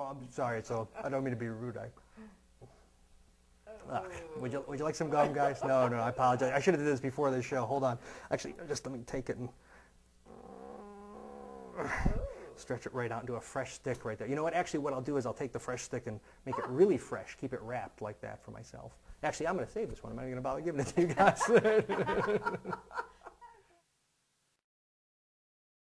Oh, I'm sorry. So I don't mean to be rude. I, Ah, would you would you like some gum, guys? No, no. I apologize. I should have did this before the show. Hold on. Actually, just let me take it and stretch it right out into a fresh stick right there. You know what? Actually, what I'll do is I'll take the fresh stick and make it really fresh. Keep it wrapped like that for myself. Actually, I'm going to save this one. I'm not going to bother giving it to you guys.